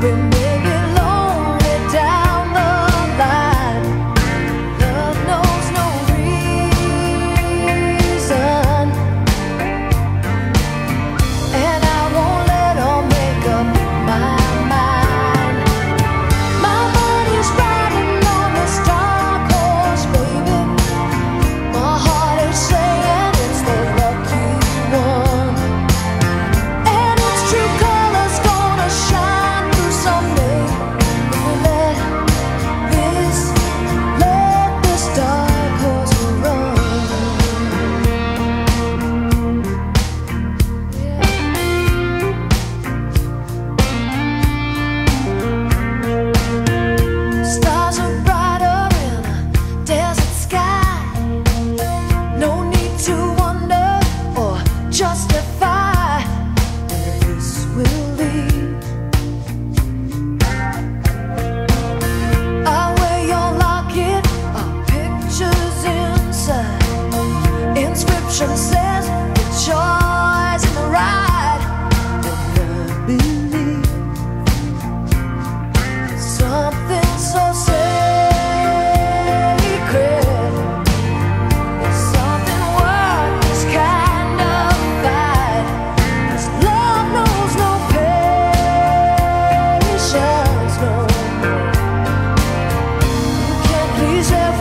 Maybe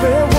meu